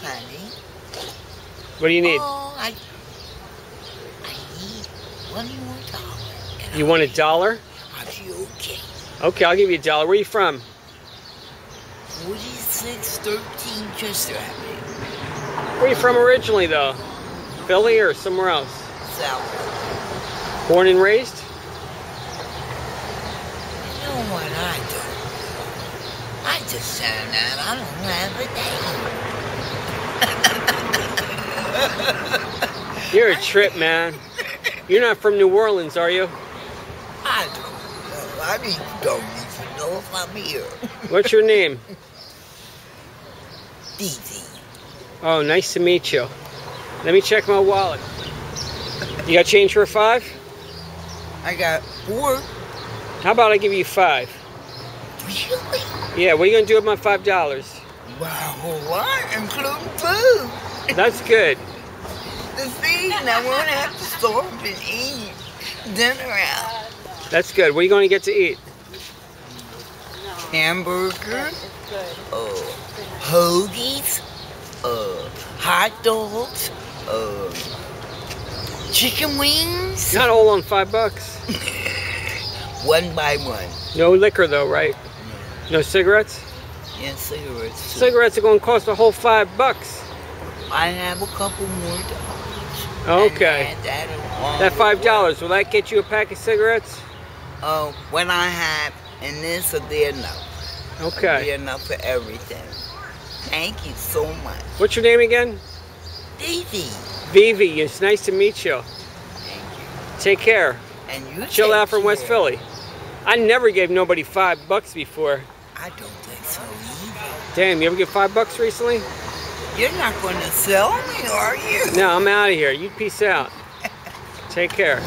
honey. What do you need? Oh, I, I need one more dollar. You I'll want a dollar? I'll be okay. Okay, I'll give you a dollar. Where are you from? 4613 Chester Avenue, Where are you from originally, though? Philly or somewhere else? South. Born and raised? You know what I do? I just found out I don't have a name. You're a trip, man. You're not from New Orleans, are you? I don't know. I don't even know if I'm here. What's your name? DD. Oh, nice to meet you. Let me check my wallet. You got change for a five? I got four. How about I give you five? Really? Yeah, what are you gonna do with my five dollars? Wow, what? Including food. That's good. The feed, and I won't have to stop and eat dinner out. That's good. What are you gonna get to eat? Hamburger, uh, hoagies, uh, hot dogs, uh, chicken wings, Not all on five bucks. one by one. No liquor though, right? No cigarettes? And cigarettes. too. Cigarettes are gonna cost a whole five bucks. I have a couple more dollars. Okay. That That five dollars, will that get you a pack of cigarettes? Oh, when I have, and this will be enough. Okay. Be Okay. enough for everything. Thank you so much. What's your name again? Davey. Vivee, it's nice to meet you. Thank you. Take care. And you Chill out from West. Philly. I never gave nobody five bucks before. I don't think so either. Damn, you ever get five bucks recently? You're not going to sell me, are you? No, I'm out of here. You peace out. Take care.